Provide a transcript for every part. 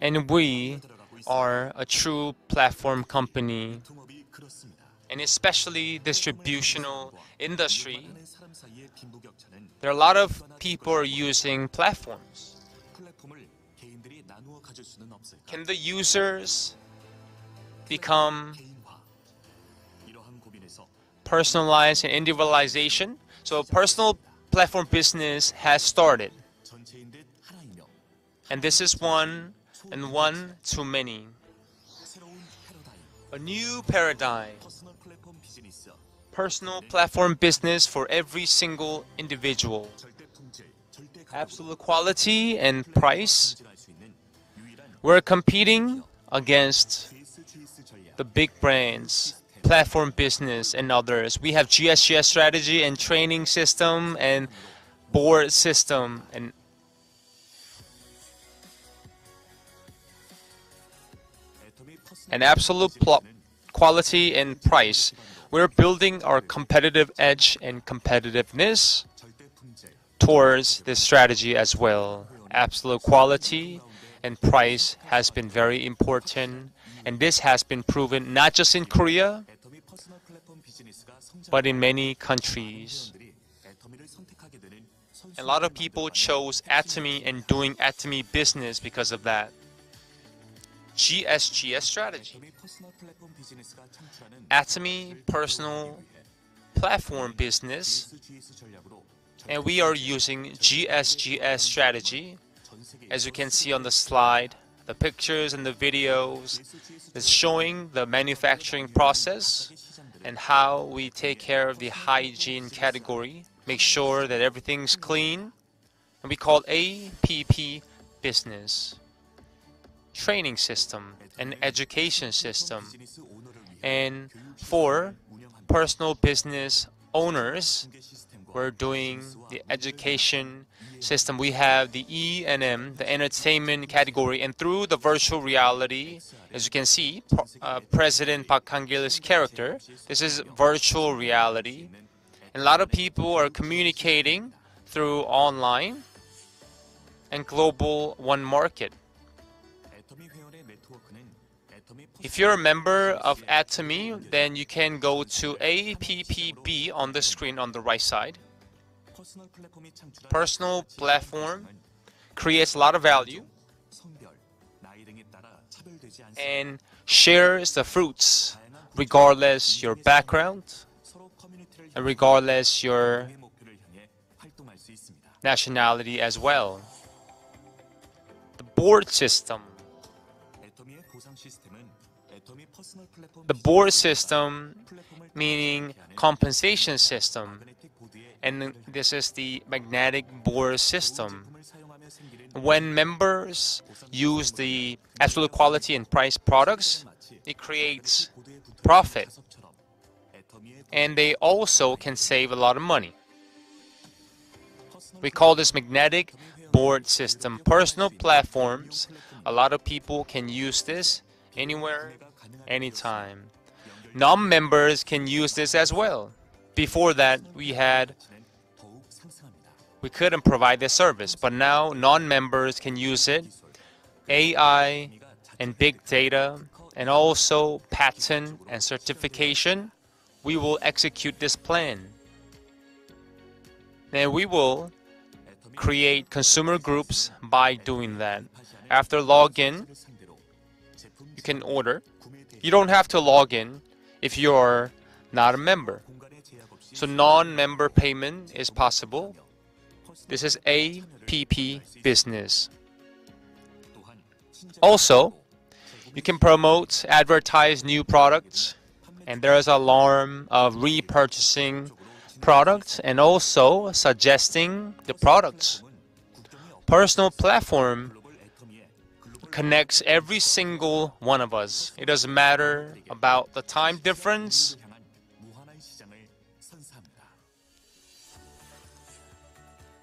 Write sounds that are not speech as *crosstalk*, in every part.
And we are a true platform company and especially distributional industry. There are a lot of people using platforms. Can the users become personalized and individualization? So personal platform business has started. And this is one and one too many. A new paradigm. Personal platform business for every single individual. Absolute quality and price. We're competing against the big brands, platform business, and others. We have GSGS strategy and training system and board system and and absolute quality and price. We're building our competitive edge and competitiveness towards this strategy as well. Absolute quality and price has been very important, and this has been proven not just in Korea, but in many countries. A lot of people chose Atomy and doing Atomy business because of that. GSGS strategy. Atomy personal platform business. And we are using GSGS strategy. As you can see on the slide the pictures and the videos is showing the manufacturing process and how we take care of the hygiene category make sure that everything's clean. And we call APP business training system, an education system. And for personal business owners, we're doing the education system. We have the E&M, the entertainment category, and through the virtual reality, as you can see, uh, President Park Han-gil's character, this is virtual reality. And a lot of people are communicating through online and global one market. If you're a member of Atomy, then you can go to APPB on the screen on the right side. Personal platform creates a lot of value and shares the fruits regardless your background and regardless your nationality as well. The board system the board system, meaning compensation system, and this is the magnetic board system. When members use the absolute quality and price products, it creates profit. And they also can save a lot of money. We call this magnetic board system. Personal platforms, a lot of people can use this anywhere anytime. Non-members can use this as well. Before that, we had we couldn't provide this service, but now non-members can use it. AI and big data and also patent and certification, we will execute this plan. And we will create consumer groups by doing that. After login, you can order you don't have to log in if you're not a member. So non-member payment is possible. This is APP business. Also, you can promote, advertise new products, and there is alarm of repurchasing products and also suggesting the products. Personal platform connects every single one of us. It doesn't matter about the time difference.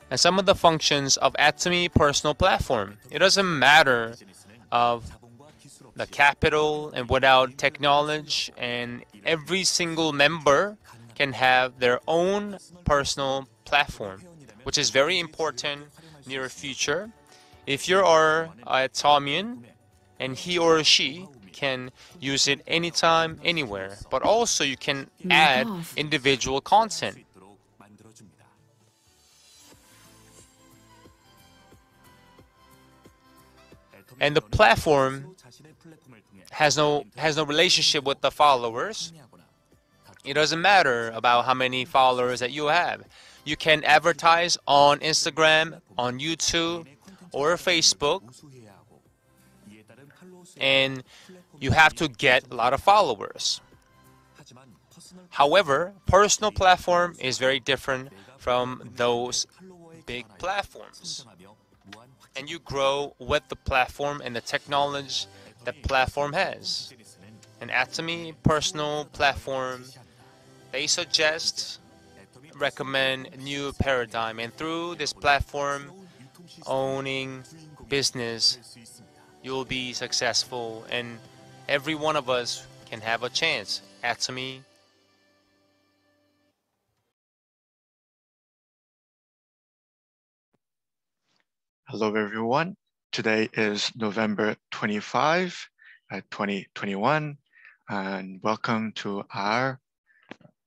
And some of the functions of Atomy personal platform. It doesn't matter of the capital and without technology and every single member can have their own personal platform, which is very important near future If you are Atomian and he or she can use it anytime, anywhere, but also you can add individual content. And the platform has no has no relationship with the followers. It doesn't matter about how many followers that you have. You can advertise on Instagram, on YouTube, or Facebook, and you have to get a lot of followers. However, personal platform is very different from those big platforms. And you grow with the platform and the technology that platform has. An Atomy personal platform, they suggest, recommend new paradigm. And through this platform, owning business, you'll be successful and every one of us can have a chance. Atomy. Hello everyone. Today is November 25, uh, 2021 and welcome to our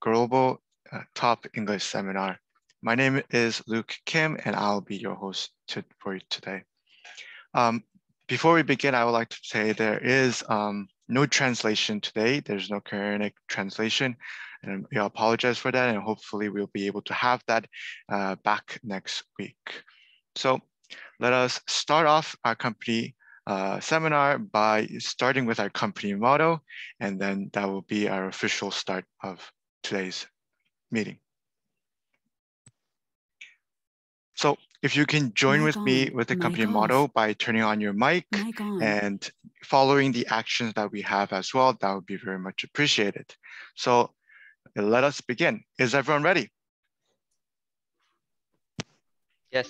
Global uh, Top English Seminar. My name is Luke Kim and I'll be your host to, for you today. Um, before we begin, I would like to say there is um, no translation today. There's no Koreanic translation. And we apologize for that. And hopefully we'll be able to have that uh, back next week. So let us start off our company uh, seminar by starting with our company motto, and then that will be our official start of today's meeting. So if you can join with me with the company motto by turning on your mic and following the actions that we have as well, that would be very much appreciated. So let us begin. Is everyone ready? Yes.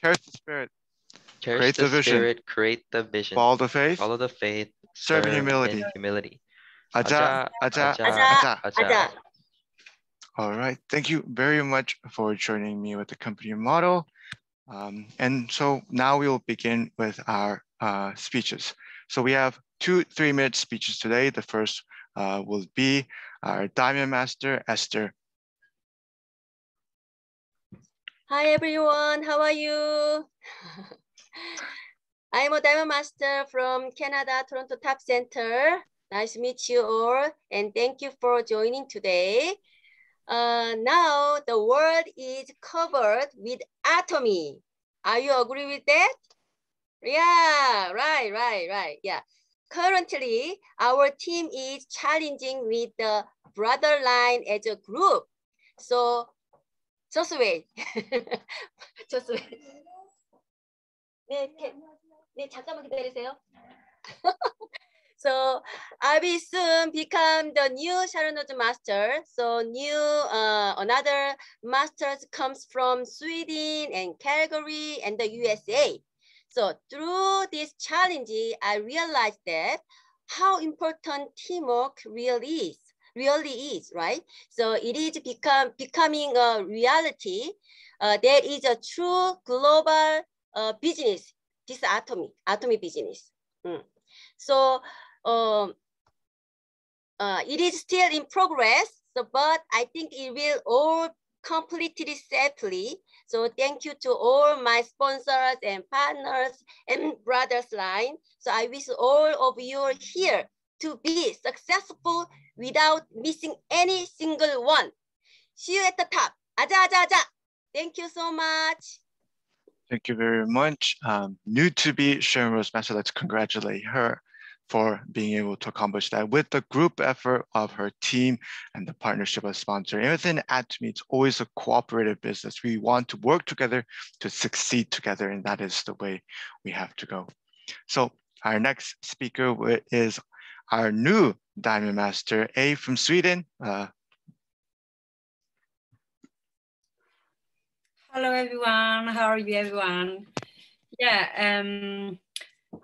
Cherish the spirit. Cherish create the, the vision. spirit, create the vision. Follow the faith. Follow the faith. Serve, serve in humility. In humility. Aja, aja, aja, aja. aja. aja. All right, thank you very much for joining me with the company model. Um, and so now we will begin with our uh, speeches. So we have two three minute speeches today. The first uh, will be our Diamond Master, Esther. Hi everyone, how are you? *laughs* I'm a Diamond Master from Canada, Toronto Top Center. Nice to meet you all and thank you for joining today. Uh, now the world is covered with atomy. Are you agree with that? Yeah, right, right, right. Yeah. Currently, our team is challenging with the brother line as a group. So just wait. just wait. 네, 네, 잠깐만 기다리세요. *laughs* So I will soon become the new Sharon Rose master. So new uh, another masters comes from Sweden and Calgary and the USA. So through this challenge, I realized that how important teamwork really is, really is, right? So it is become becoming a reality. Uh, there is a true global uh, business, this atomy, atomy business. Mm. So um, uh, it is still in progress, so, but I think it will all completed safely. So thank you to all my sponsors and partners and *laughs* brothers line. So I wish all of you here to be successful without missing any single one. See you at the top. Aja, aja, aja. Thank you so much. Thank you very much. Um, new to be Sharon Rose Master, let's congratulate her for being able to accomplish that with the group effort of her team and the partnership of sponsor. And within Atomy, it's always a cooperative business. We want to work together to succeed together, and that is the way we have to go. So our next speaker is our new Diamond Master, A from Sweden. Uh, Hello, everyone. How are you, everyone? Yeah, um,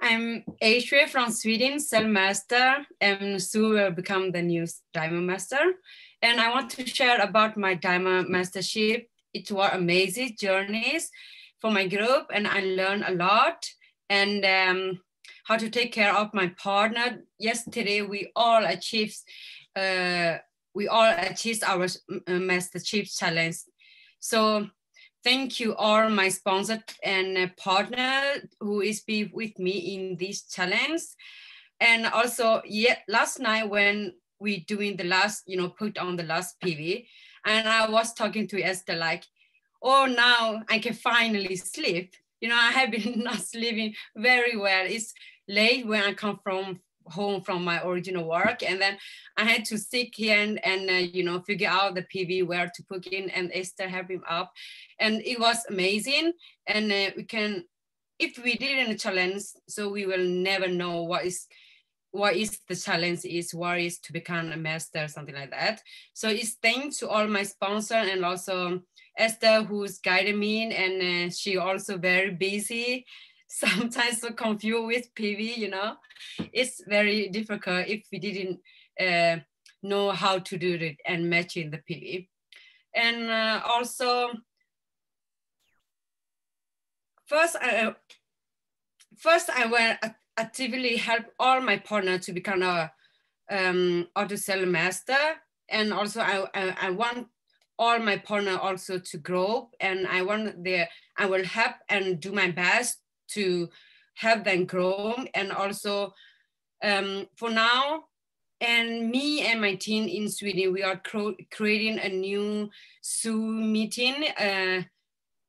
I'm Aisha from Sweden, Sales Master, and soon will become the new Diamond Master. And I want to share about my Diamond Mastership. It was amazing journeys for my group and I learned a lot and um, how to take care of my partner. Yesterday, we all achieved, uh, we all achieved our uh, Master Chief Challenge. So thank you all my sponsor and partner who is be with me in this challenge. And also, yeah, last night when we doing the last, you know, put on the last PV, and I was talking to Esther like, oh, now I can finally sleep. You know, I have been *laughs* not sleeping very well. It's late when I come from home from my original work. And then i had to sit here and, and uh, you know figure out the pv where to put in and esther help him up. And it was amazing. And uh, we can if we didn't challenge so we will never know what is what is the challenge is what is to become a master something like that. So it's thanks to all my sponsor and also esther who's guiding me and uh, she also very busy sometimes so confused with pv you know it's very difficult if we didn't uh, know how to do it and matching the pv and uh, also first I, first I went actively help all my partner to become a um, auto cell master. And also I, I, I want all my partner also to grow and I want the, I will help and do my best to help them grow. And also um, for now, and me and my team in Sweden, we are creating a new Zoom meeting uh,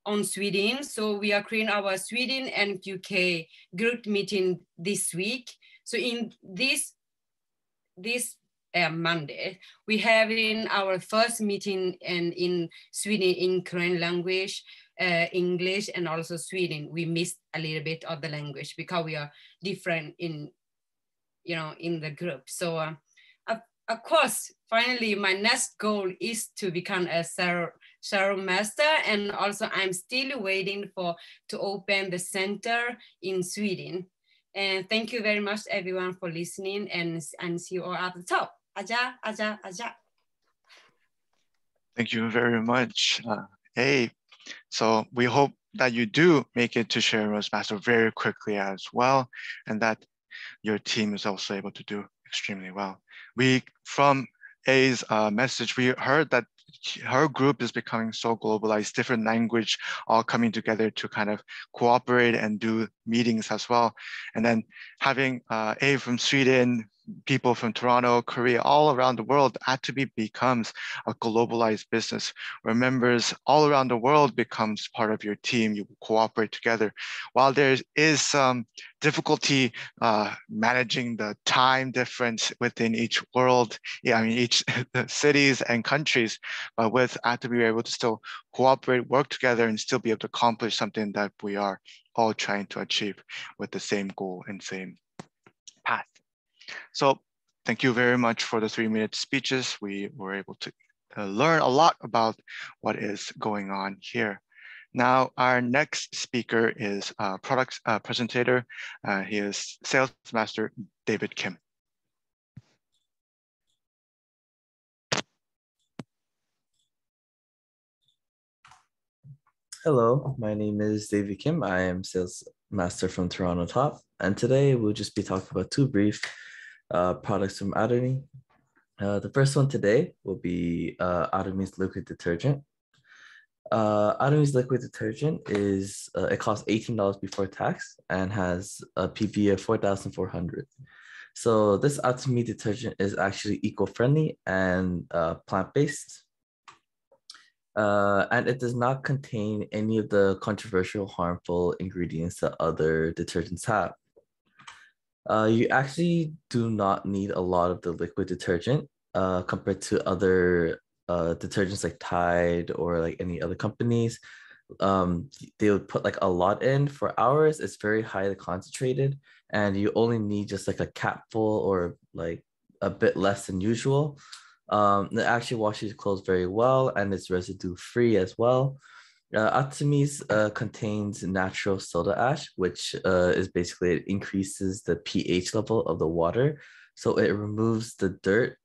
on Sweden. So we are creating our Sweden and UK group meeting this week. So in this this uh, Monday, we have in our first meeting and in Sweden in Korean language, uh, English, and also Sweden. We missed a little bit of the language because we are different in, you know, in the group. So uh, of, of course, finally, my next goal is to become a Sharon Rose Master, and also I'm still waiting for to open the center in Sweden. And thank you very much, everyone, for listening, and, and see you all at the top. Aja, aja, aja. Thank you very much. Uh, hey, so we hope that you do make it to Sharon Rose Master very quickly as well, and that your team is also able to do extremely well. We, from A's uh, message, we heard that her group is becoming so globalized, different language all coming together to kind of cooperate and do meetings as well. And then having uh, A from Sweden, people from Toronto, Korea, all around the world, Atomy becomes a globalized business where members all around the world becomes part of your team. You cooperate together. While there is some difficulty uh, managing the time difference within each world, yeah, I mean, each *laughs* cities and countries, but with Atomy, we're able to still cooperate, work together, and still be able to accomplish something that we are all trying to achieve with the same goal and same. So thank you very much for the three minute speeches. We were able to uh, learn a lot about what is going on here. Now, our next speaker is uh, product uh, presentator. Uh, he is Sales Master David Kim. Hello, my name is David Kim. I am Sales Master from Toronto Top. And today we'll just be talking about two brief uh, products from Atomy. Uh, the first one today will be uh, Atomy's liquid detergent. Uh, Atomy's liquid detergent is, uh, it costs $18 before tax and has a PV of 4,400. So this Atomy detergent is actually eco-friendly and uh, plant-based. Uh, and it does not contain any of the controversial harmful ingredients that other detergents have. Uh, you actually do not need a lot of the liquid detergent uh, compared to other uh, detergents like Tide or like any other companies. Um, they would put like a lot in. For ours, it's very highly concentrated, and you only need just like a capful or like a bit less than usual. Um, it actually washes clothes very well, and it's residue free as well. Uh, Atomy's uh, contains natural soda ash, which uh, is basically it increases the pH level of the water. So it removes the dirt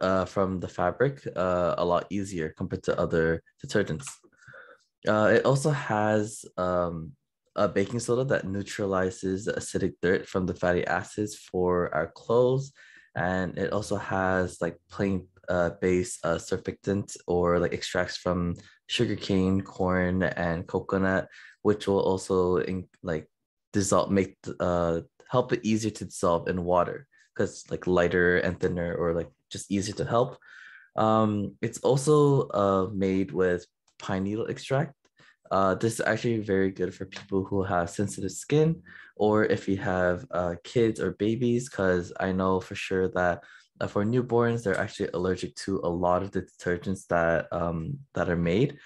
uh, from the fabric uh, a lot easier compared to other detergents. Uh, it also has um, a baking soda that neutralizes acidic dirt from the fatty acids for our clothes. And it also has like plain uh, base uh, surfactant or like extracts from sugarcane, corn, and coconut, which will also in, like dissolve, make uh, help it easier to dissolve in water because like lighter and thinner or like just easier to help. Um, it's also uh, made with pine needle extract. Uh, this is actually very good for people who have sensitive skin or if you have uh, kids or babies, because I know for sure that for newborns, they're actually allergic to a lot of the detergents that um, that are made.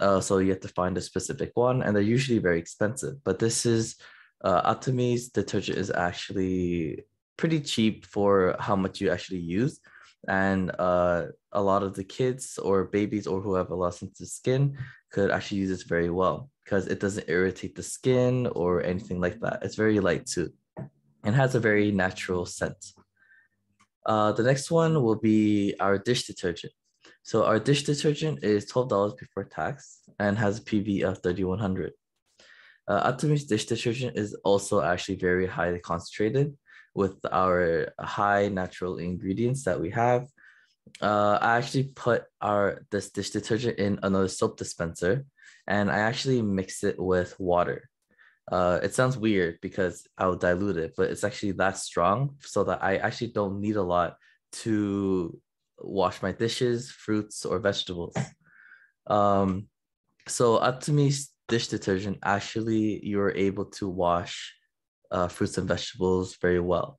Uh, so you have to find a specific one, and they're usually very expensive. But this is uh, Atomy's detergent is actually pretty cheap for how much you actually use. And uh, a lot of the kids or babies or who have a lot of sensitive skin could actually use this very well because it doesn't irritate the skin or anything like that. It's very light too and has a very natural scent. Uh, the next one will be our dish detergent. So our dish detergent is $12 before tax and has a PV of 3100. Uh, Atomy's dish detergent is also actually very highly concentrated with our high natural ingredients that we have. Uh, I actually put our this dish detergent in another soap dispenser and I actually mix it with water. Uh, it sounds weird because I'll dilute it, but it's actually that strong so that I actually don't need a lot to wash my dishes, fruits, or vegetables. Um, so Atomy's dish detergent, actually, you're able to wash uh, fruits and vegetables very well.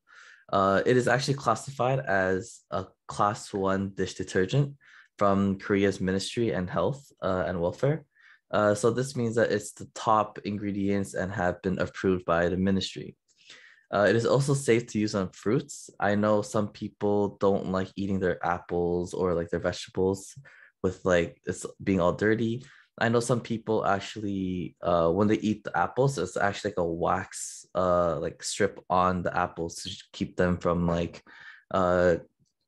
Uh, it is actually classified as a class one dish detergent from Korea's Ministry and Health uh, and Welfare. Uh, so this means that it's the top ingredients and have been approved by the ministry. Uh, it is also safe to use on fruits. I know some people don't like eating their apples or like their vegetables with like it's being all dirty. I know some people actually uh, when they eat the apples, it's actually like a wax uh, like strip on the apples to keep them from like uh,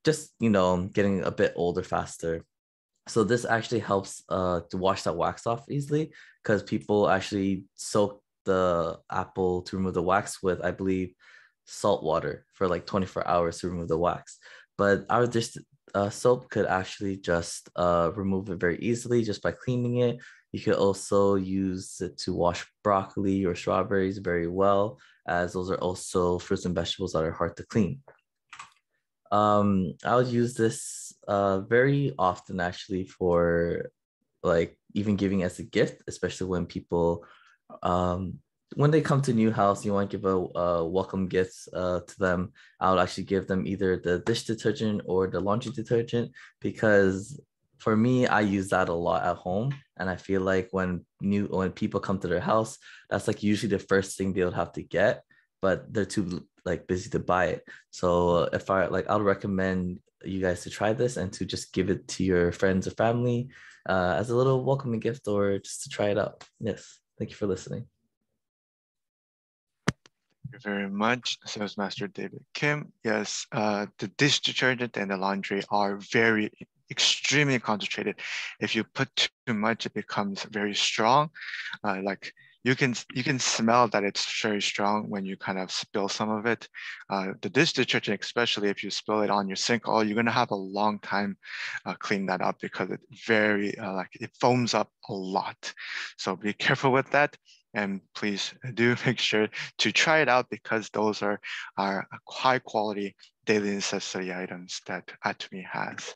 just you know getting a bit older faster. So this actually helps uh, to wash that wax off easily because people actually soak the apple to remove the wax with, I believe, salt water for like 24 hours to remove the wax. But our dish uh, soap could actually just uh, remove it very easily just by cleaning it. You could also use it to wash broccoli or strawberries very well, as those are also fruits and vegetables that are hard to clean. Um, I would use this uh, very often actually for like even giving as a gift, especially when people um, when they come to new house, you want to give a, welcome gift uh, to them. I would actually give them either the dish detergent or the laundry detergent because for me, I use that a lot at home, and I feel like when new when people come to their house, that's like usually the first thing they'll have to get, but they're too like busy to buy it. So if I like, I'll recommend you guys to try this and to just give it to your friends or family uh, as a little welcoming gift or just to try it out. Yes, thank you for listening. Thank you very much, Sales Master David Kim. Yes, uh, the dish detergent and the laundry are very extremely concentrated. If you put too much, it becomes very strong. Uh, like you can you can smell that it's very strong when you kind of spill some of it. Uh, the dish detergent, especially if you spill it on your sink, oh, you're gonna have a long time uh, cleaning that up because it very uh, like it foams up a lot. So be careful with that. And please do *laughs* make sure to try it out because those are, are high quality daily necessity items that Atomy has.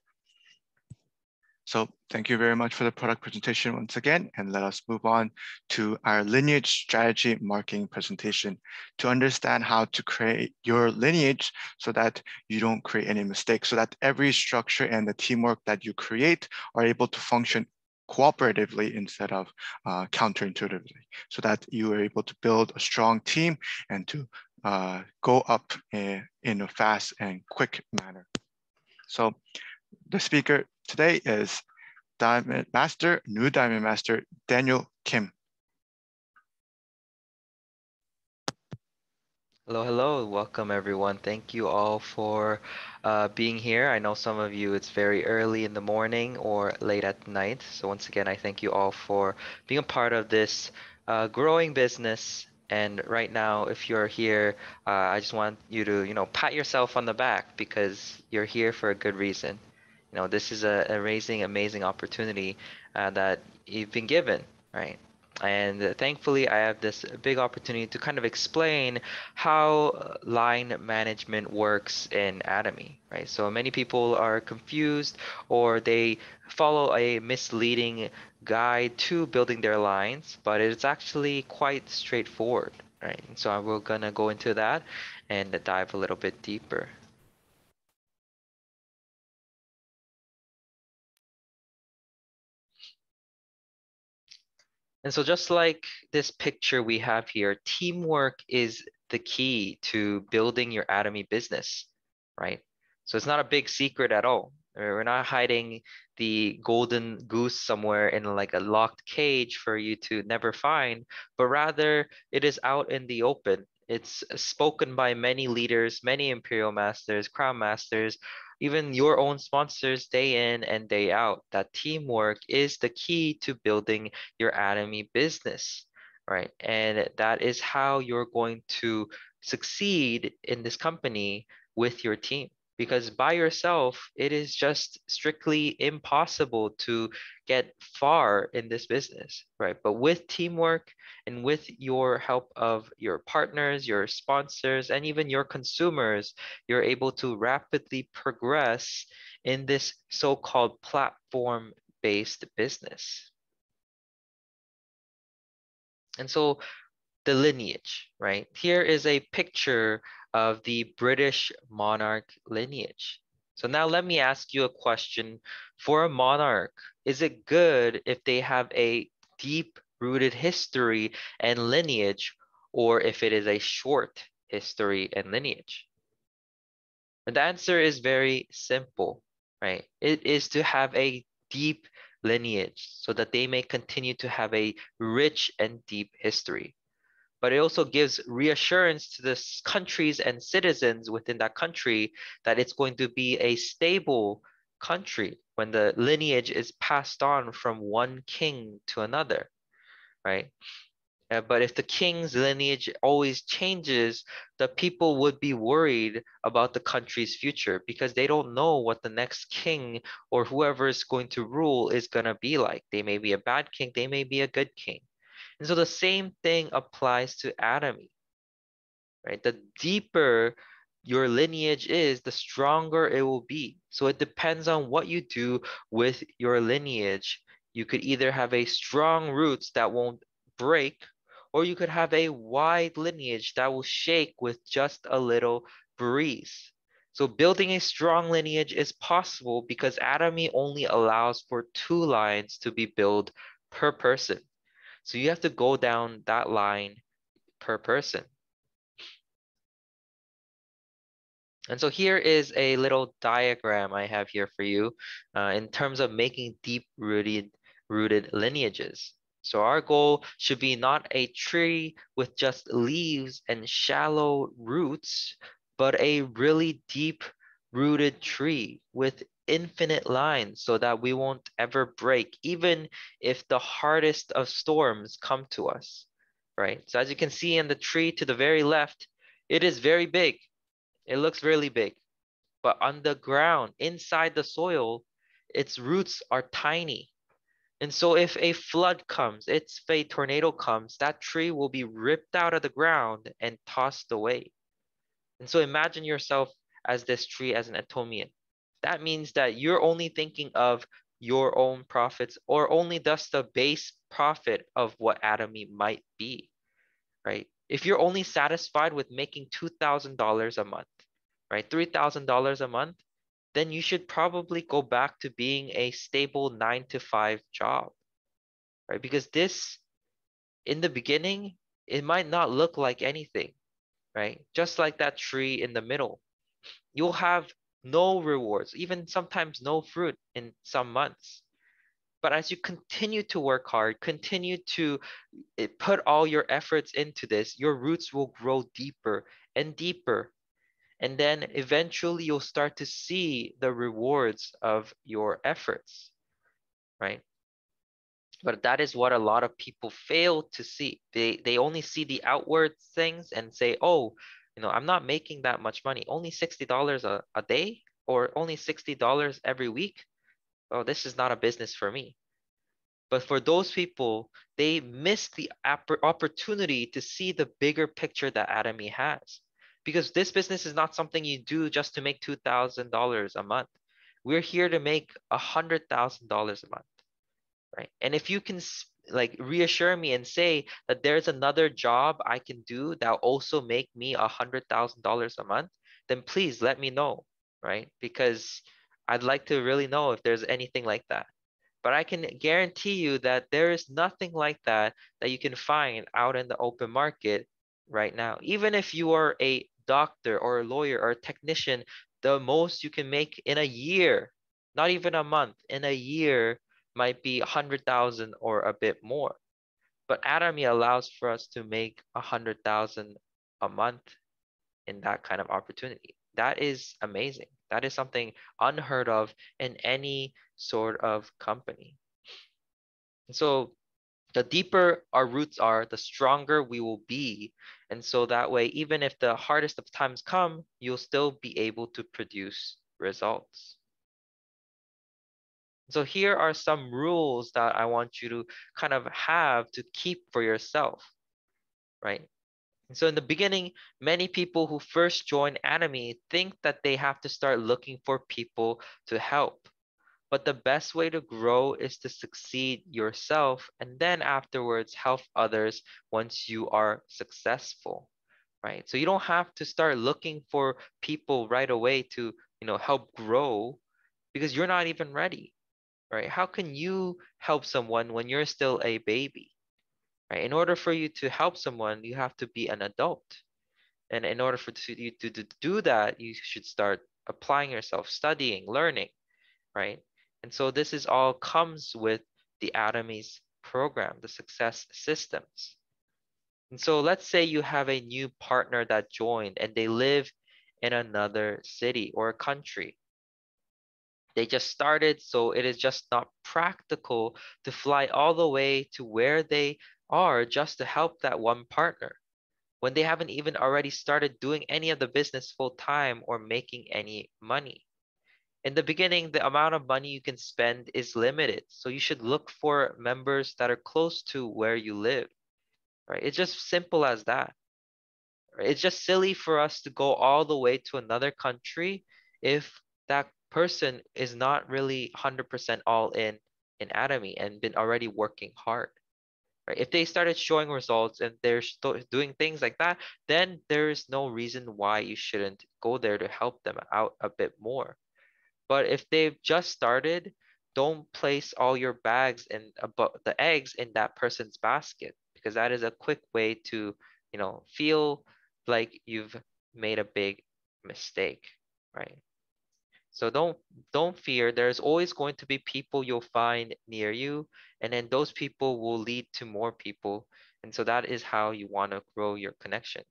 So thank you very much for the product presentation once again, and let us move on to our lineage strategy marking presentation to understand how to create your lineage so that you don't create any mistakes, so that every structure and the teamwork that you create are able to function cooperatively instead of uh, counterintuitively, so that you are able to build a strong team and to uh, go up in, in a fast and quick manner. So the speaker today is Diamond Master, new Diamond Master, Daniel Kim. Hello, hello. Welcome, everyone. Thank you all for uh, being here. I know some of you it's very early in the morning or late at night. So once again, I thank you all for being a part of this uh, growing business. And right now, if you're here, uh, I just want you to, you know, pat yourself on the back because you're here for a good reason. You know, this is a amazing, amazing opportunity uh, that you've been given, right? And uh, thankfully, I have this big opportunity to kind of explain how line management works in Atomy, right? So many people are confused or they follow a misleading guide to building their lines, but it's actually quite straightforward, right? And so we're gonna go into that and dive a little bit deeper. And so just like this picture we have here, teamwork is the key to building your Atomy business, right? So it's not a big secret at all. We're not hiding the golden goose somewhere in like a locked cage for you to never find, but rather it is out in the open. It's spoken by many leaders, many imperial masters, crown masters, even your own sponsors day in and day out. That teamwork is the key to building your Atomy business, right? And that is how you're going to succeed in this company with your team because by yourself, it is just strictly impossible to get far in this business, right? But with teamwork and with your help of your partners, your sponsors, and even your consumers, you're able to rapidly progress in this so-called platform-based business. And so the lineage, right? Here is a picture of the British monarch lineage. So now let me ask you a question. For a monarch, is it good if they have a deep rooted history and lineage or if it is a short history and lineage? And the answer is very simple, right? It is to have a deep lineage so that they may continue to have a rich and deep history but it also gives reassurance to the countries and citizens within that country that it's going to be a stable country when the lineage is passed on from one king to another, right? Uh, but if the king's lineage always changes, the people would be worried about the country's future because they don't know what the next king or whoever is going to rule is going to be like. They may be a bad king, they may be a good king. And so the same thing applies to Atomy, right? The deeper your lineage is, the stronger it will be. So it depends on what you do with your lineage. You could either have a strong roots that won't break, or you could have a wide lineage that will shake with just a little breeze. So building a strong lineage is possible because Atomy only allows for two lines to be built per person. So you have to go down that line per person. And so here is a little diagram I have here for you uh, in terms of making deep rooted, rooted lineages. So our goal should be not a tree with just leaves and shallow roots, but a really deep rooted tree with infinite lines so that we won't ever break, even if the hardest of storms come to us, right? So as you can see in the tree to the very left, it is very big. It looks really big. But on the ground, inside the soil, its roots are tiny. And so if a flood comes, if a tornado comes, that tree will be ripped out of the ground and tossed away. And so imagine yourself as this tree as an atomian that means that you're only thinking of your own profits or only thus the base profit of what Atomy might be, right? If you're only satisfied with making $2,000 a month, right? $3,000 a month, then you should probably go back to being a stable nine to five job, right? Because this, in the beginning, it might not look like anything, right? Just like that tree in the middle. You'll have no rewards, even sometimes no fruit in some months. But as you continue to work hard, continue to eh, put all your efforts into this, your roots will grow deeper and deeper. And then eventually you'll start to see the rewards of your efforts, right? But that is what a lot of people fail to see. They, they only see the outward things and say, oh, you know, I'm not making that much money, only $60 a, a day or only $60 every week. Oh, this is not a business for me. But for those people, they miss the opportunity to see the bigger picture that Atomy has. Because this business is not something you do just to make $2,000 a month. We're here to make $100,000 a month, right? And if you can like reassure me and say that there's another job I can do that also make me a $100,000 a month, then please let me know, right? Because I'd like to really know if there's anything like that. But I can guarantee you that there is nothing like that that you can find out in the open market right now. Even if you are a doctor or a lawyer or a technician, the most you can make in a year, not even a month, in a year might be 100,000 or a bit more. But Atomy allows for us to make 100,000 a month in that kind of opportunity. That is amazing. That is something unheard of in any sort of company. So the deeper our roots are, the stronger we will be. And so that way, even if the hardest of times come, you'll still be able to produce results. So here are some rules that I want you to kind of have to keep for yourself, right? So in the beginning, many people who first join Atomy think that they have to start looking for people to help. But the best way to grow is to succeed yourself and then afterwards help others once you are successful, right? So you don't have to start looking for people right away to, you know, help grow because you're not even ready, right? How can you help someone when you're still a baby? Right? In order for you to help someone, you have to be an adult. And in order for you to, to do that, you should start applying yourself, studying, learning, right? And so this is all comes with the Atomy's program, the success systems. And so let's say you have a new partner that joined and they live in another city or country. They just started, so it is just not practical to fly all the way to where they are just to help that one partner when they haven't even already started doing any of the business full time or making any money. In the beginning, the amount of money you can spend is limited. So you should look for members that are close to where you live. Right? It's just simple as that. It's just silly for us to go all the way to another country if that person is not really 100% all in in Atomy and been already working hard. Right? If they started showing results and they're doing things like that, then there is no reason why you shouldn't go there to help them out a bit more. But if they've just started, don't place all your bags and about the eggs in that person's basket because that is a quick way to, you know, feel like you've made a big mistake, right? So don't don't fear. There's always going to be people you'll find near you, and then those people will lead to more people. And so that is how you want to grow your connection.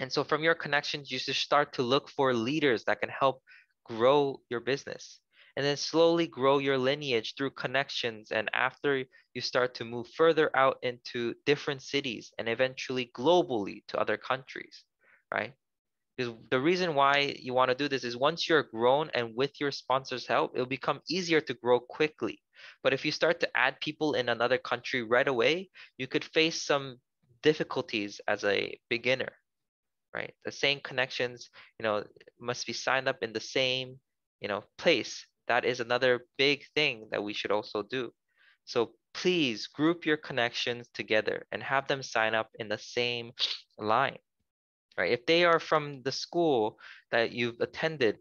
And so from your connections, you should start to look for leaders that can help grow your business. And then slowly grow your lineage through connections. And after you start to move further out into different cities and eventually globally to other countries, right? Because the reason why you want to do this is once you're grown and with your sponsor's help, it'll become easier to grow quickly. But if you start to add people in another country right away, you could face some difficulties as a beginner, right? The same connections, you know, must be signed up in the same, you know, place. That is another big thing that we should also do. So please group your connections together and have them sign up in the same line right? If they are from the school that you've attended,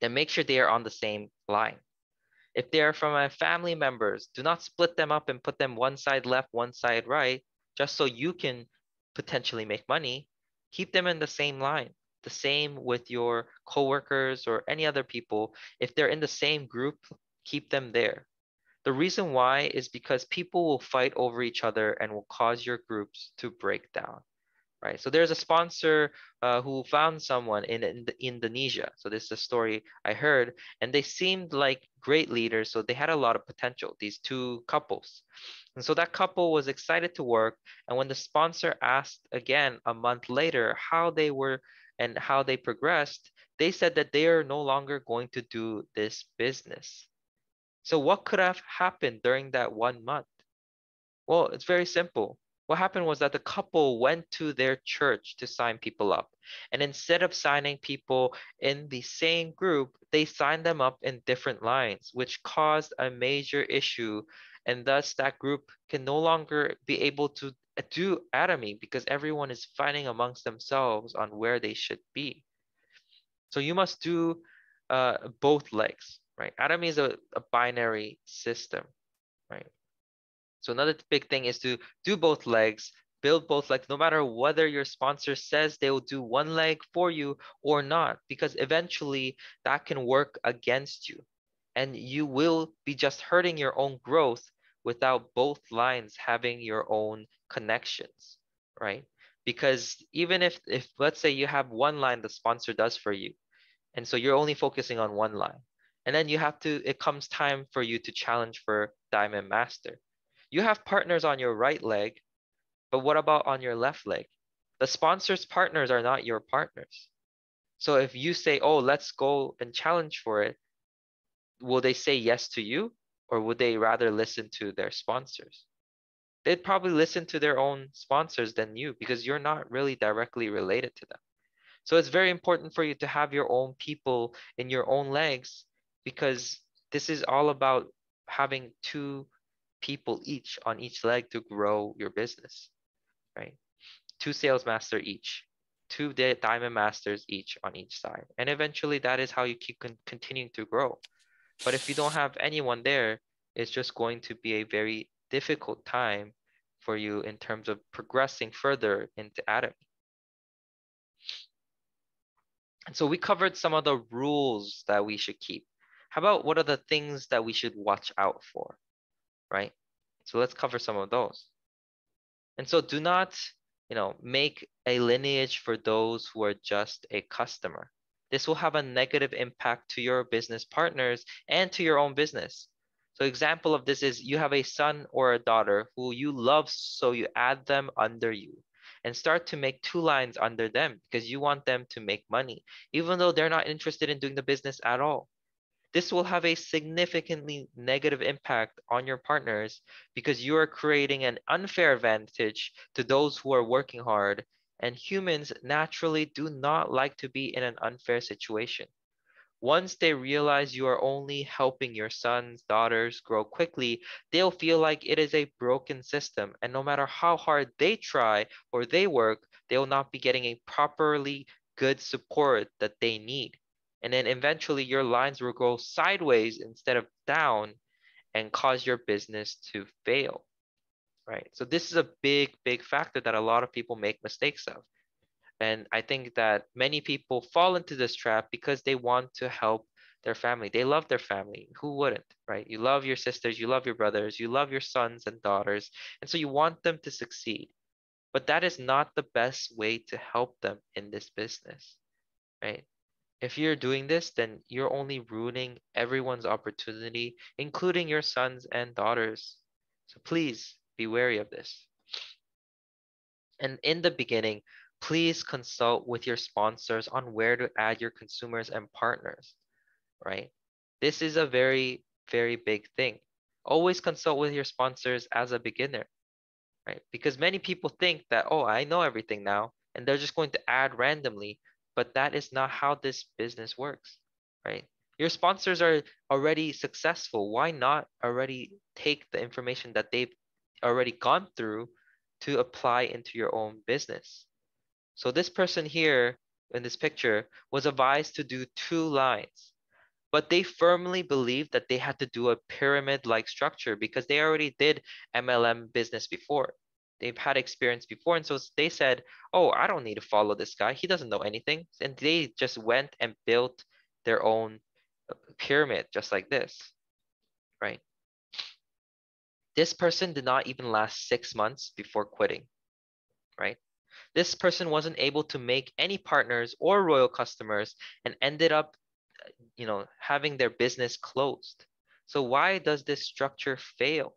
then make sure they are on the same line. If they are from a family members, do not split them up and put them one side left, one side right, just so you can potentially make money. Keep them in the same line. The same with your coworkers or any other people. If they're in the same group, keep them there. The reason why is because people will fight over each other and will cause your groups to break down right? So there's a sponsor uh, who found someone in, in Indonesia. So this is a story I heard, and they seemed like great leaders. So they had a lot of potential, these two couples. And so that couple was excited to work. And when the sponsor asked again a month later how they were and how they progressed, they said that they are no longer going to do this business. So what could have happened during that one month? Well, it's very simple what happened was that the couple went to their church to sign people up. And instead of signing people in the same group, they signed them up in different lines, which caused a major issue. And thus, that group can no longer be able to do atomy because everyone is fighting amongst themselves on where they should be. So you must do uh, both legs, right? Atomy is a, a binary system, right? So another big thing is to do both legs, build both legs, no matter whether your sponsor says they will do one leg for you or not, because eventually that can work against you. And you will be just hurting your own growth without both lines having your own connections, right? Because even if, if let's say you have one line the sponsor does for you, and so you're only focusing on one line, and then you have to, it comes time for you to challenge for Diamond Master you have partners on your right leg, but what about on your left leg? The sponsor's partners are not your partners. So if you say, oh, let's go and challenge for it, will they say yes to you or would they rather listen to their sponsors? They'd probably listen to their own sponsors than you because you're not really directly related to them. So it's very important for you to have your own people in your own legs because this is all about having two people each on each leg to grow your business, right? Two sales master each, two diamond masters each on each side. And eventually that is how you keep con continuing to grow. But if you don't have anyone there, it's just going to be a very difficult time for you in terms of progressing further into Atomy. And so we covered some of the rules that we should keep. How about what are the things that we should watch out for? Right? So let's cover some of those. And so do not, you know, make a lineage for those who are just a customer. This will have a negative impact to your business partners and to your own business. So example of this is you have a son or a daughter who you love, so you add them under you and start to make two lines under them because you want them to make money, even though they're not interested in doing the business at all. This will have a significantly negative impact on your partners because you are creating an unfair advantage to those who are working hard, and humans naturally do not like to be in an unfair situation. Once they realize you are only helping your sons, daughters grow quickly, they'll feel like it is a broken system. And no matter how hard they try or they work, they will not be getting a properly good support that they need. And then eventually your lines will go sideways instead of down and cause your business to fail, right? So this is a big, big factor that a lot of people make mistakes of. And I think that many people fall into this trap because they want to help their family. They love their family. Who wouldn't, right? You love your sisters, you love your brothers, you love your sons and daughters. And so you want them to succeed. But that is not the best way to help them in this business, right? If you're doing this, then you're only ruining everyone's opportunity, including your sons and daughters. So please be wary of this. And in the beginning, please consult with your sponsors on where to add your consumers and partners, right? This is a very, very big thing. Always consult with your sponsors as a beginner, right? Because many people think that, oh, I know everything now, and they're just going to add randomly but that is not how this business works, right? Your sponsors are already successful. Why not already take the information that they've already gone through to apply into your own business? So this person here in this picture was advised to do two lines, but they firmly believed that they had to do a pyramid-like structure because they already did MLM business before they've had experience before. And so they said oh i don't need to follow this guy. He doesn't know anything. And they just went and built their own uh, pyramid just like this right? This person did not even last six months before quitting right? This person wasn't able to make any partners or royal customers and ended up, you know, having their business closed. So why does this structure fail?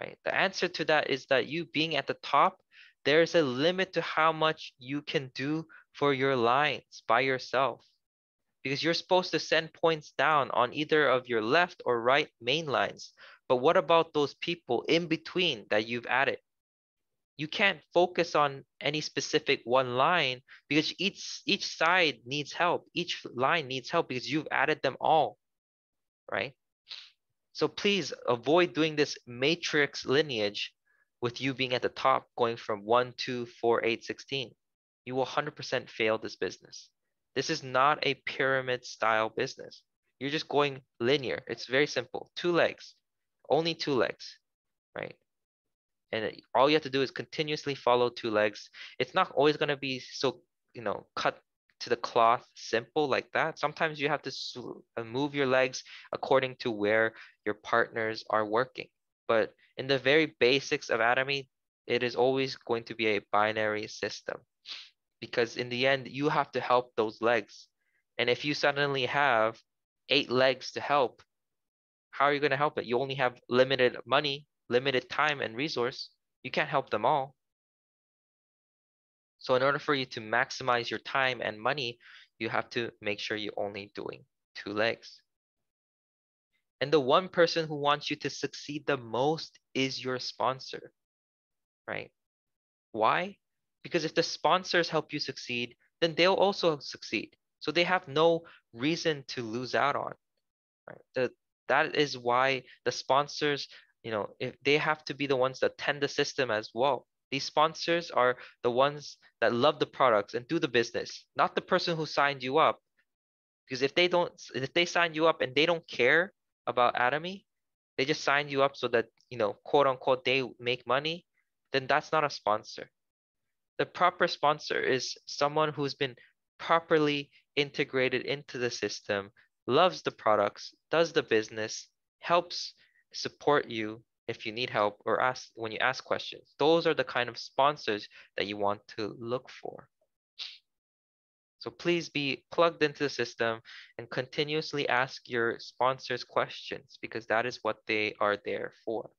Right? The answer to that is that you being at the top, there's a limit to how much you can do for your lines by yourself. Because you're supposed to send points down on either of your left or right main lines. But what about those people in between that you've added? you can't focus on any specific one line because each each side needs help each line needs help because you've added them all right so please avoid doing this matrix lineage with you being at the top going from 1 2 4 8 16 you will 100% fail this business. This is not a pyramid style business. You're just going linear. It's very simple. Two legs. Only two legs right? And all you have to do is continuously follow two legs. It's not always going to be so, you know, cut to the cloth simple like that. Sometimes you have to uh, move your legs according to where your partners are working. But in the very basics of Atomy, it is always going to be a binary system because in the end, you have to help those legs. And if you suddenly have eight legs to help, how are you going to help it? You only have limited money limited time and resource, you can't help them all. So in order for you to maximize your time and money, you have to make sure you're only doing two legs. And the one person who wants you to succeed the most is your sponsor, right? Why? Because if the sponsors help you succeed, then they'll also succeed. So they have no reason to lose out on. Right? The, that is why the sponsors you know, if they have to be the ones that tend the system as well. These sponsors are the ones that love the products and do the business, not the person who signed you up. Because if they don't, if they sign you up and they don't care about Atomy, they just sign you up so that, you know, quote unquote, they make money, then that's not a sponsor. The proper sponsor is someone who's been properly integrated into the system, loves the products, does the business, helps support you if you need help or ask when you ask questions. Those are the kind of sponsors that you want to look for. So please be plugged into the system and continuously ask your sponsors questions because that is what they are there for.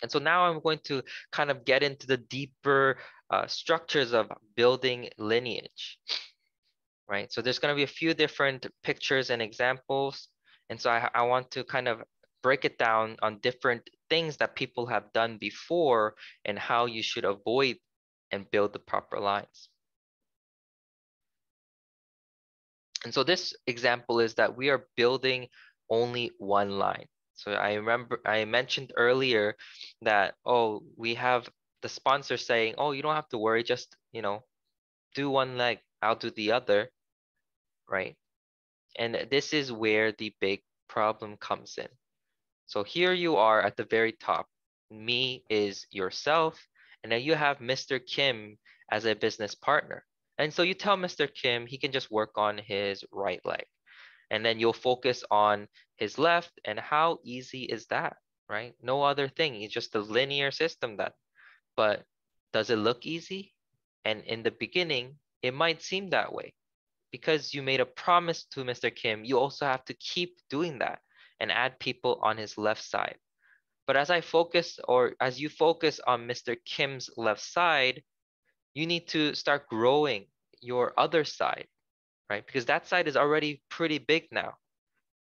And so now I'm going to kind of get into the deeper uh, structures of building lineage, right? So there's going to be a few different pictures and examples and so I, I want to kind of break it down on different things that people have done before and how you should avoid and build the proper lines. And so this example is that we are building only one line. So I remember I mentioned earlier that, oh, we have the sponsor saying, oh, you don't have to worry, just, you know, do one leg, I'll do the other, right? And this is where the big problem comes in. So here you are at the very top. Me is yourself, and then you have Mr. Kim as a business partner. And so you tell Mr. Kim he can just work on his right leg. And then you'll focus on his left. And how easy is that, right? No other thing. It's just a linear system that. But does it look easy? And in the beginning, it might seem that way because you made a promise to Mr. Kim, you also have to keep doing that and add people on his left side. But as I focus or as you focus on Mr. Kim's left side, you need to start growing your other side, right? Because that side is already pretty big now,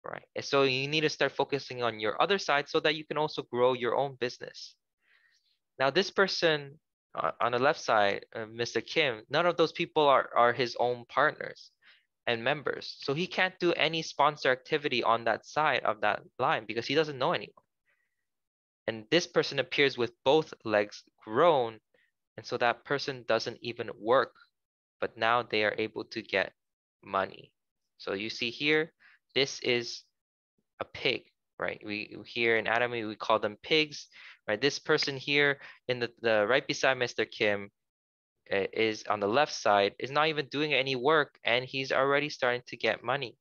right? And so you need to start focusing on your other side so that you can also grow your own business. Now, this person uh, on the left side, uh, Mr. Kim, none of those people are, are his own partners and members. So he can't do any sponsor activity on that side of that line because he doesn't know anyone. And this person appears with both legs grown. And so that person doesn't even work, but now they are able to get money. So you see here, this is a pig, right? We here in Atomy, we call them pigs right? This person here in the, the right beside Mr. Kim Uh, is on the left side, is not even doing any work and he's already starting to get money.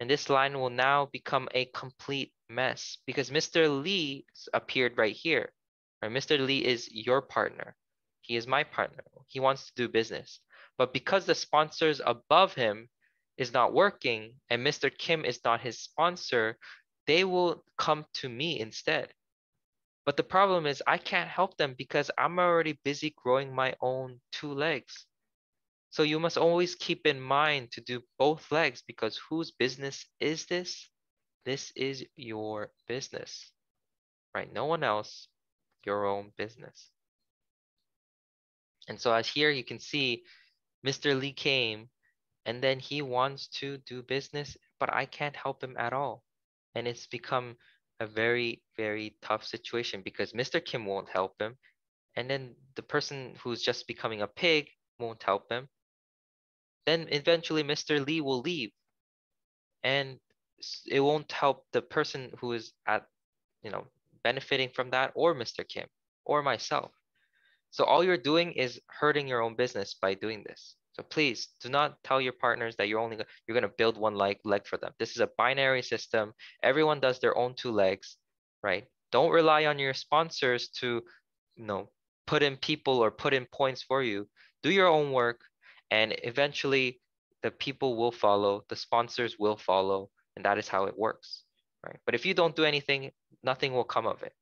And this line will now become a complete mess because Mr. Lee appeared right here. Right? Mr. Lee is your partner. He is my partner. He wants to do business. But because the sponsors above him is not working and Mr. Kim is not his sponsor, they will come to me instead. But the problem is I can't help them because I'm already busy growing my own two legs. So you must always keep in mind to do both legs because whose business is this? This is your business, right? No one else, your own business. And so as here you can see, Mr. Lee came and then he wants to do business, but I can't help him at all. And it's become a very, very tough situation because Mr. Kim won't help him. And then the person who's just becoming a pig won't help him. Then eventually Mr. Lee will leave. And it won't help the person who is at, you know, benefiting from that or Mr. Kim or myself. So all you're doing is hurting your own business by doing this. So please do not tell your partners that you're only you're going to build one leg leg for them. This is a binary system. Everyone does their own two legs, right? Don't rely on your sponsors to, you know, put in people or put in points for you. Do your own work, and eventually the people will follow. The sponsors will follow, and that is how it works, right? But if you don't do anything, nothing will come of it.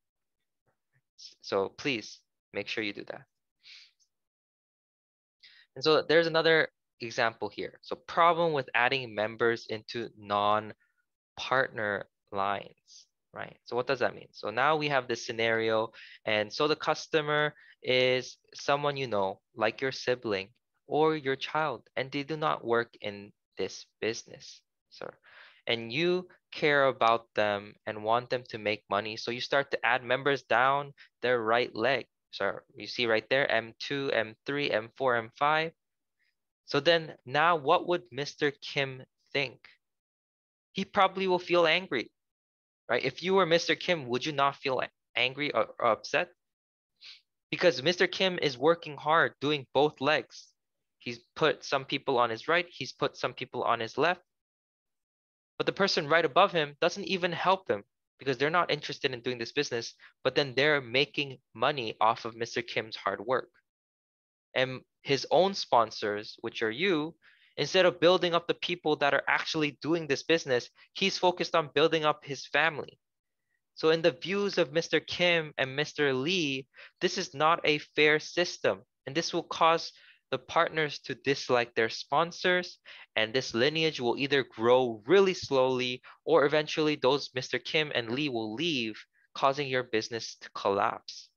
So please make sure you do that. And so there's another example here. So problem with adding members into non-partner lines, right? So what does that mean? So now we have this scenario. And so the customer is someone you know, like your sibling or your child, and they do not work in this business, sir. And you care about them and want them to make money. So you start to add members down their right leg. So you see right there, M2, M3, M4, M5. So then now what would Mr. Kim think? He probably will feel angry, right? If you were Mr. Kim, would you not feel angry or, or upset? Because Mr. Kim is working hard doing both legs. He's put some people on his right, he's put some people on his left. But the person right above him doesn't even help him because they're not interested in doing this business, but then they're making money off of Mr. Kim's hard work. And his own sponsors, which are you, instead of building up the people that are actually doing this business, he's focused on building up his family. So, in the views of Mr. Kim and Mr. Lee, this is not a fair system. And this will cause the partners to dislike their sponsors, and this lineage will either grow really slowly or eventually those Mr. Kim and Lee will leave, causing your business to collapse.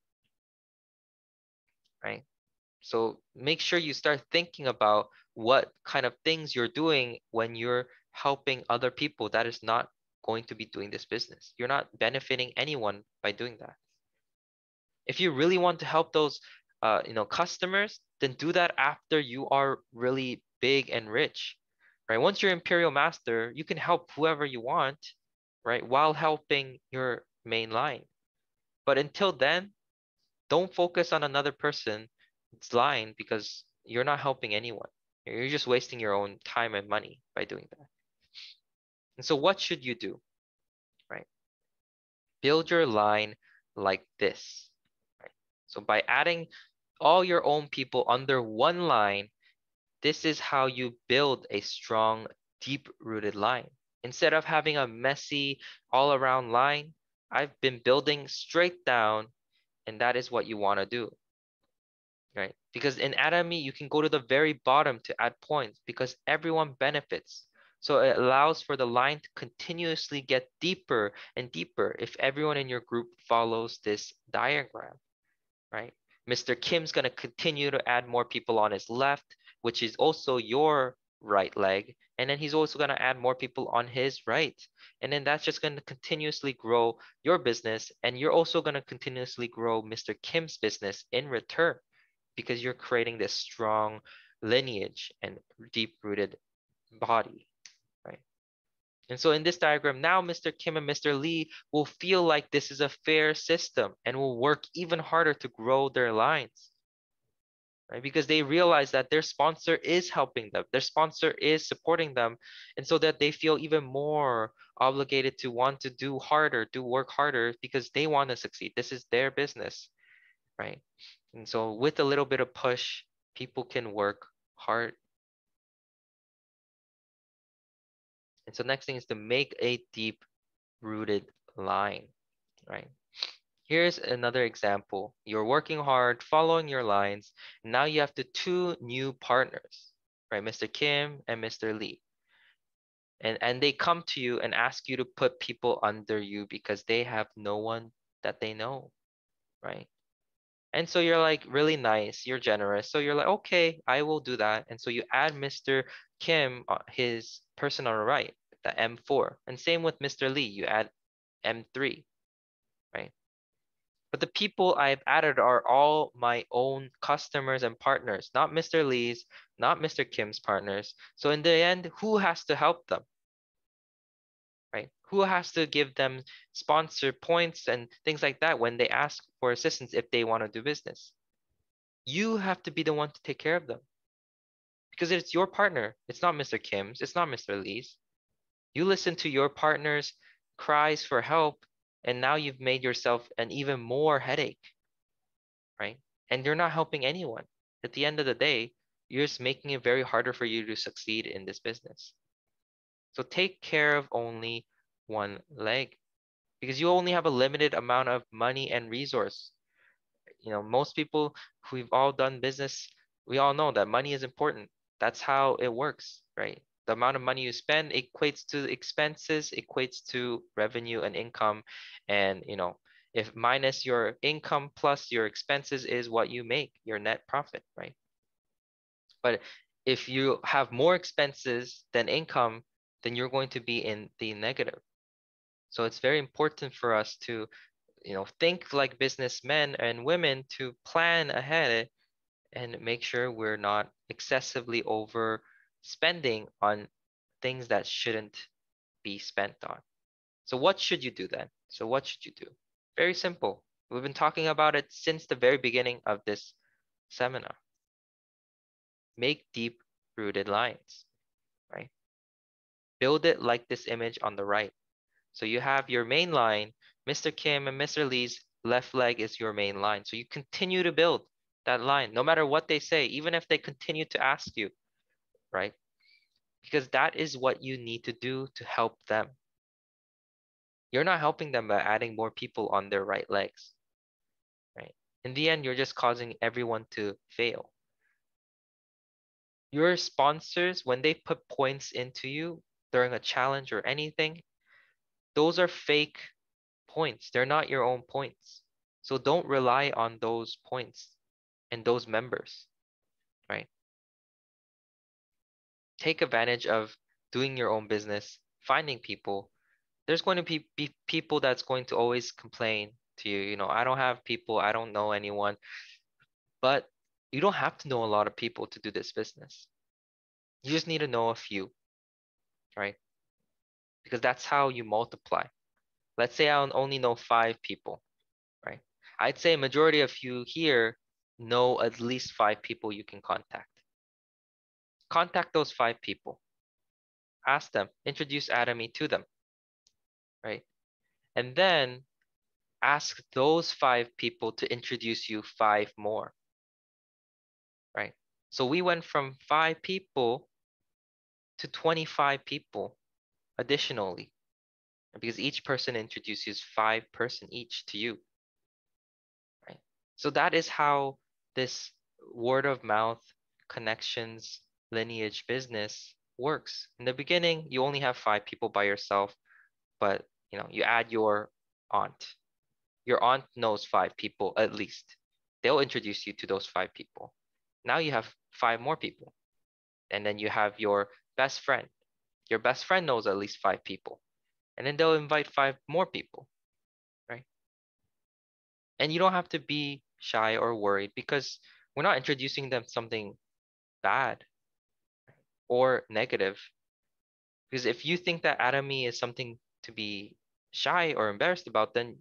Right? So make sure you start thinking about what kind of things you're doing when you're helping other people that is not going to be doing this business. You're not benefiting anyone by doing that. If you really want to help those uh, you know customers, then do that after you are really big and rich, right? Once you're imperial master, you can help whoever you want, right? While helping your main line. But until then, don't focus on another person's line because you're not helping anyone. You're just wasting your own time and money by doing that. And so what should you do? Right? Build your line like this. Right? So by adding all your own people under one line, this is how you build a strong, deep rooted line. Instead of having a messy, all around line, I've been building straight down, and that is what you want to do. Right? Because in Atomy, you can go to the very bottom to add points because everyone benefits. So it allows for the line to continuously get deeper and deeper if everyone in your group follows this diagram, right? Mr. Kim's going to continue to add more people on his left, which is also your right leg. And then he's also going to add more people on his right. And then that's just going to continuously grow your business. And you're also going to continuously grow Mr. Kim's business in return because you're creating this strong lineage and deep rooted body. And so in this diagram, now Mr. Kim and Mr. Lee will feel like this is a fair system and will work even harder to grow their lines. Right? Because they realize that their sponsor is helping them, their sponsor is supporting them, and so that they feel even more obligated to want to do harder, do work harder because they want to succeed. This is their business. right? And so with a little bit of push, people can work hard. And so next thing is to make a deep rooted line, right? Here's another example. You're working hard, following your lines. Now you have the two new partners, right? Mr. Kim and Mr. Lee. And, and they come to you and ask you to put people under you because they have no one that they know, right? And so you're like really nice, you're generous. So you're like, okay, I will do that. And so you add Mr. Kim, uh, his person on the right, the M4. And same with Mr. Lee, you add M3, right? But the people I've added are all my own customers and partners, not Mr. Lee's, not Mr. Kim's partners. So in the end, who has to help them? Who has to give them sponsor points and things like that when they ask for assistance if they want to do business? You have to be the one to take care of them because it's your partner. It's not Mr. Kim's, it's not Mr. Lee's. You listen to your partner's cries for help and now you've made yourself an even more headache right and you're not helping anyone at the end of the day you're just making it very harder for you to succeed in this business so take care of only one leg because you only have a limited amount of money and resource. You know most people who've all done business we all know that money is important. That's how it works right? The amount of money you spend equates to expenses equates to revenue and income. And you know if minus your income plus your expenses is what you make your net profit right? But if you have more expenses than income then you're going to be in the negative so it's very important for us to you know think like businessmen and women to plan ahead and make sure we're not excessively over spending on things that shouldn't be spent on. So what should you do then? So what should you do? Very simple. We've been talking about it since the very beginning of this seminar. Make deep rooted lines, right? Build it like this image on the right. So you have your main line, Mr. Kim and Mr. Lee's left leg is your main line. So you continue to build that line, no matter what they say, even if they continue to ask you, right? Because that is what you need to do to help them. You're not helping them by adding more people on their right legs, right? In the end, you're just causing everyone to fail. Your sponsors, when they put points into you during a challenge or anything, those are fake points. They're not your own points. So don't rely on those points and those members, right? take advantage of doing your own business, finding people. There's going to be, be people that's going to always complain to you, you know, I don't have people, I don't know anyone. But you don't have to know a lot of people to do this business. You just need to know a few, right? Because that's how you multiply. Let's say I only know five people, right? I'd say majority of you here know at least five people you can contact contact those five people. Ask them, introduce Atomy to them, right? And then ask those five people to introduce you five more, right? So we went from five people to 25 people additionally, because each person introduces five person each to you, right? So that is how this word of mouth connections lineage business works. In the beginning, you only have five people by yourself, but you know, you add your aunt. Your aunt knows five people at least. They'll introduce you to those five people. Now you have five more people. And then you have your best friend. Your best friend knows at least five people. And then they'll invite five more people, right? And you don't have to be shy or worried because we're not introducing them something bad or negative. Because if you think that atomy is something to be shy or embarrassed about, then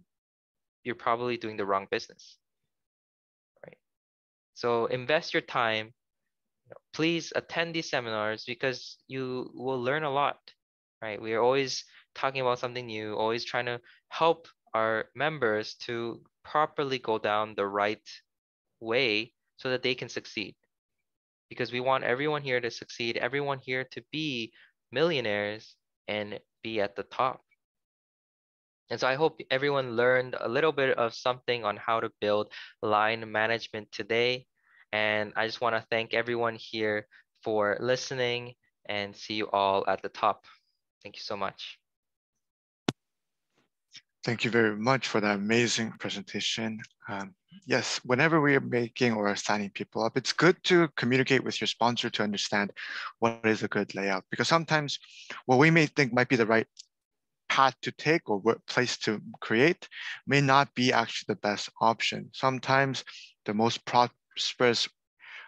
you're probably doing the wrong business. Right. So invest your time. Please attend these seminars because you will learn a lot. Right. We are always talking about something new, always trying to help our members to properly go down the right way so that they can succeed. Because we want everyone here to succeed, everyone here to be millionaires and be at the top. And so I hope everyone learned a little bit of something on how to build line management today. And I just want to thank everyone here for listening and see you all at the top. Thank you so much. Thank you very much for that amazing presentation. Um, yes, whenever we are making or signing people up, it's good to communicate with your sponsor to understand what is a good layout because sometimes what we may think might be the right path to take or what place to create may not be actually the best option. Sometimes the most prosperous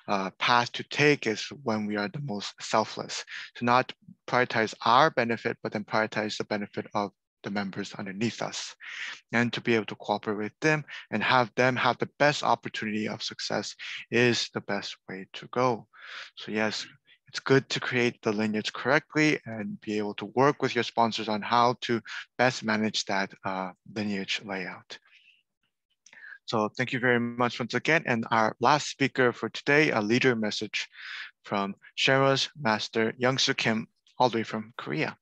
uh, path to take is when we are the most selfless. To not prioritize our benefit, but then prioritize the benefit of the members underneath us and to be able to cooperate with them and have them have the best opportunity of success is the best way to go. So yes, it's good to create the lineage correctly and be able to work with your sponsors on how to best manage that uh, lineage layout. So thank you very much once again. And our last speaker for today, a leader message from Sherra's master, Youngsu Kim, all the way from Korea.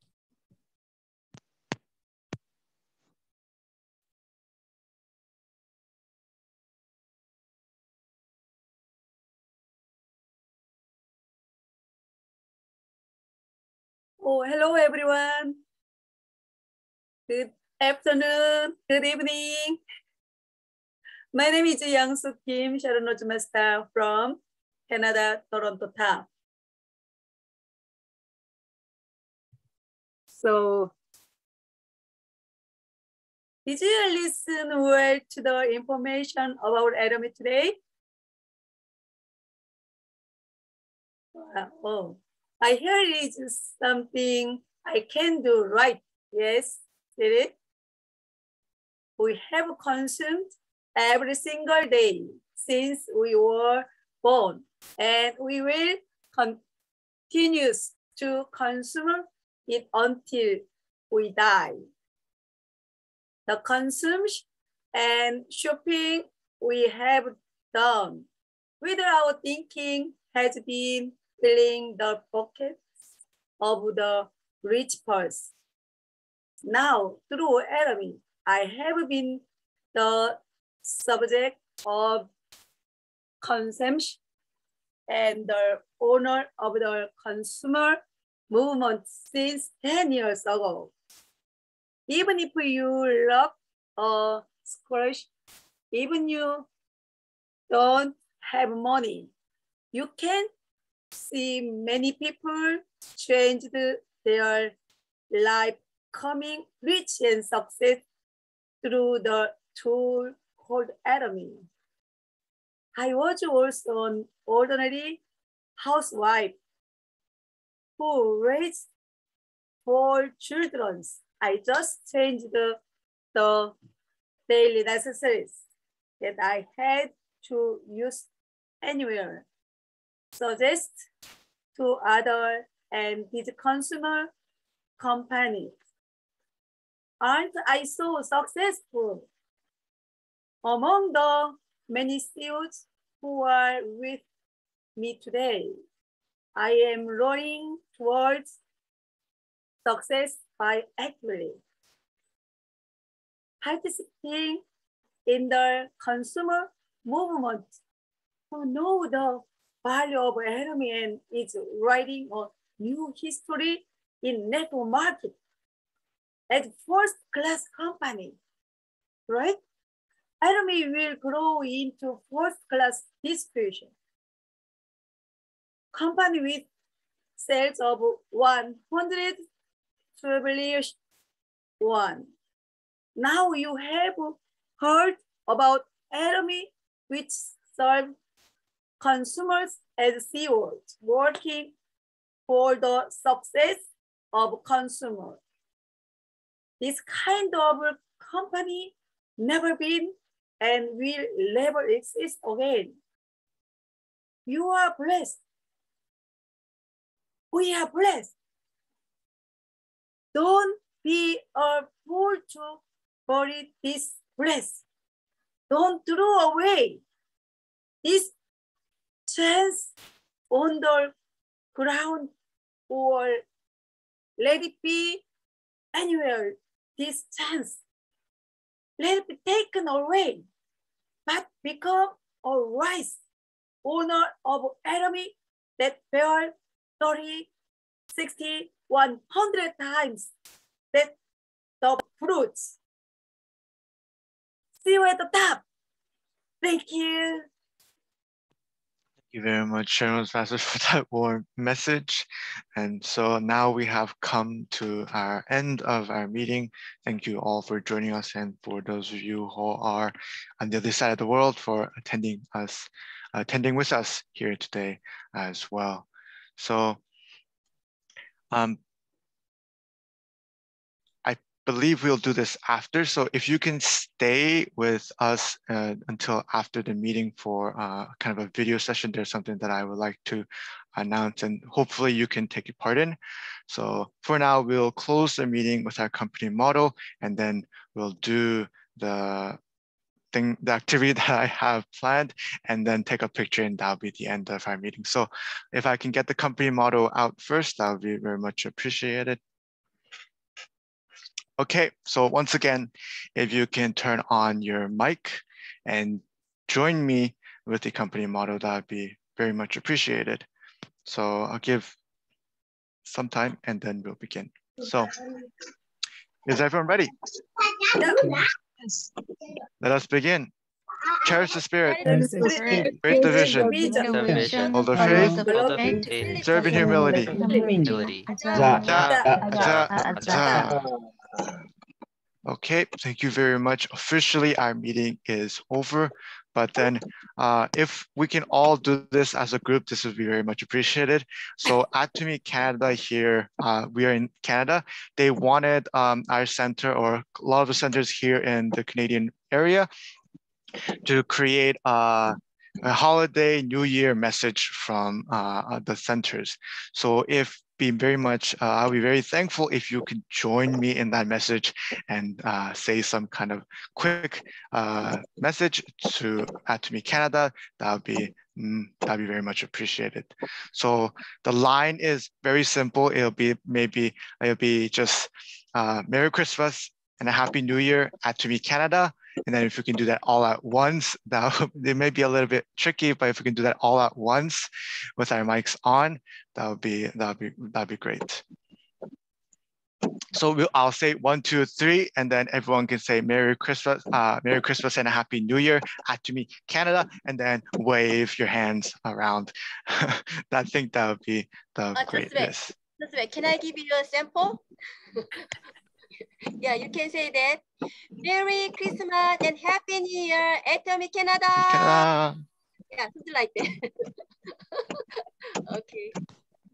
Oh, hello everyone. Good afternoon, good evening. My name is Young Soo Kim, Sharon Master from Canada, Toronto town. So, did you listen well to the information about Atomy today? Uh, oh, I hear it is something I can do right. Yes, did it? We have consumed every single day since we were born, and we will continue to consume it until we die. The consumption and shopping we have done without thinking has been filling the pockets of the rich purse. Now, through Atomy, I have been the subject of consumption and the owner of the consumer movement since 10 years ago. Even if you look a squash, even you don't have money, you can see many people changed their life coming rich and success through the tool called Atomy. I was also an ordinary housewife who raised four children. I just changed the, the daily necessities that I had to use anywhere suggest to other and his consumer companies. Aren't I so successful? Among the many students who are with me today, I am rowing towards success by actively participating in the consumer movement who know the value of Atomy and is writing a new history in network market as first class company, right? Atomy will grow into first class distribution. Company with sales of 100 trillion won. Now you have heard about Atomy, which serve consumers as CEOs working for the success of consumers. This kind of company never been and will never exist again. You are blessed. We are blessed. Don't be a fool to bury this blessed. don't throw away this chance on the ground or let it be anywhere, this chance. Let it be taken away, become a wise owner of Atomy that bear 30, 60, 100 times that the fruits. See you at the top. Thank you. You very much, Sharon Master, *laughs* for that warm message. And so now we have come to our end of our meeting. Thank you all for joining us and for those of you who are on the other side of the world for attending us, attending with us here today as well. So um, believe we'll do this after. So if you can stay with us uh, until after the meeting for uh, kind of a video session, there's something that I would like to announce and hopefully you can take a part in. So for now, we'll close the meeting with our company model and then we'll do the thing, the activity *laughs* that I have planned and then take a picture and that'll be the end of our meeting. So if I can get the company model out first, that would be very much appreciated. Okay, so once again, if you can turn on your mic and join me with the company model, that would be very much appreciated. So I'll give some time and then we'll begin. So is everyone ready? Let us begin. Cherish the spirit, great division, Division. hold the Hold faith, the faith. serve in humility. Okay, thank you very much. Officially, our meeting is over. But then uh, if we can all do this as a group, this would be very much appreciated. So Atomy Canada here, uh, we are in Canada. They wanted um, our center or a lot of the centers here in the Canadian area to create uh, a holiday New Year message from uh, the centers. So if be very much, uh, I'll be very thankful if you can join me in that message and uh, say some kind of quick uh, message to Atomy Canada. That would be mm, that'd be very much appreciated. So the line is very simple. It'll be maybe it'll be just uh, Merry Christmas and a Happy New Year Atomy Canada. And then if we can do that all at once, *laughs* that it may be a little bit tricky, but if we can do that all at once with our mics on, that would be that would be that'd be great. So we'll, I'll say one, two, three, and then everyone can say Merry Christmas, uh, Merry Christmas and a Happy New Year Atomy Canada, and then wave your hands around. *laughs* I think that would be the Uh, just great. wait. Just wait, can I give you a sample? *laughs* yeah, you can say that. Merry Christmas and Happy New Year, Atomy Canada. Canada. Yeah, something like that. okay.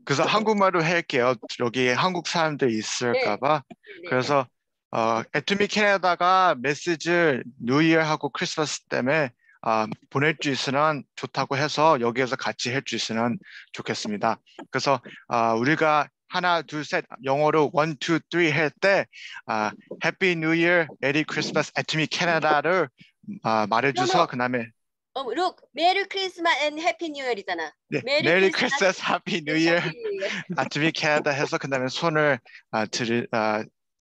그래서 한국말로 할게요. 여기 한국 사람들 있을까봐. 네. 그래서 어, 애투미 캐나다가 메시지를 뉴이어하고 크리스마스 때문에 어, 보낼 수 있으면 좋다고 해서 여기에서 같이 할 수 있으면 좋겠습니다. 그래서 어, 우리가 하나 둘 셋 영어로 one two three 할때 아, Happy New Year, Merry Christmas, and to me Canada를 아, 말해줘서 그다음에 어, 룩 메리 크리스마스 앤 해피 뉴 이어잖아. 네, 메리 크리스마스 해피 뉴 이어. 아침이 캐나다 해서 그다음에 손을 아, 들, 아,